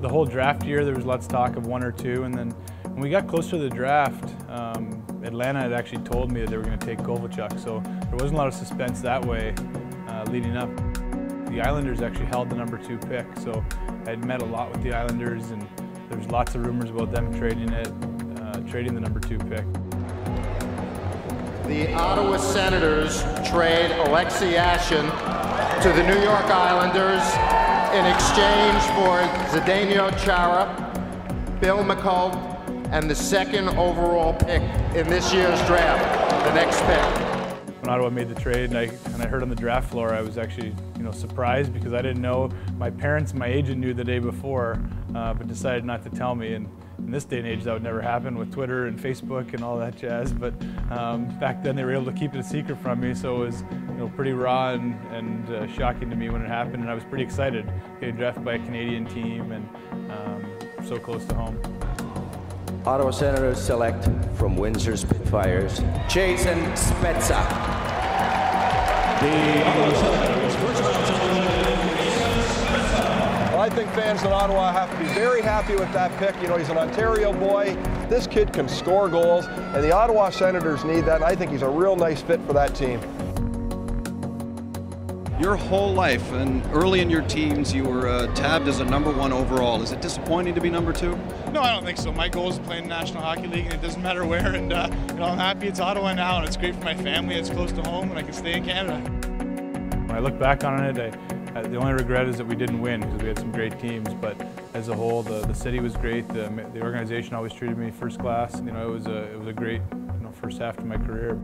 The whole draft year, there was lots of talk of one or two, and then when we got closer to the draft, um, Atlanta had actually told me that they were going to take Kovalchuk, so there wasn't a lot of suspense that way uh, leading up. The Islanders actually held the number two pick, so I had met a lot with the Islanders, and there's lots of rumors about them trading it, uh, trading the number two pick. The Ottawa Senators trade Alexei Yashin to the New York Islanders in exchange for Zdeno Chara, Bill Muckalt, and the second overall pick in this year's draft, the next pick. When Ottawa made the trade and I, and I heard on the draft floor, I was actually you know, surprised because I didn't know. My parents my agent knew the day before, uh, but decided not to tell me. And in this day and age, that would never happen with Twitter and Facebook and all that jazz. But um, back then, they were able to keep it a secret from me, so it was you know, pretty raw and, and uh, shocking to me when it happened. And I was pretty excited getting drafted by a Canadian team and um, so close to home. Ottawa Senators select from Windsor Spitfires, Jason Spezza. The Ottawa Senators first well, I think fans in Ottawa have to be very happy with that pick. You know, he's an Ontario boy. This kid can score goals, and the Ottawa Senators need that, and I think he's a real nice fit for that team. Your whole life and early in your teens, you were uh, tabbed as a number one overall. Is it disappointing to be number two? No, I don't think so. My goal is playing National Hockey League, and it doesn't matter where. And uh, you know, I'm happy it's Ottawa now, and it's great for my family. It's close to home, and I can stay in Canada. When I look back on it, I, the only regret is that we didn't win because we had some great teams. But as a whole, the, the city was great. The, the organization always treated me first class. You know, it was a it was a great you know first half of my career.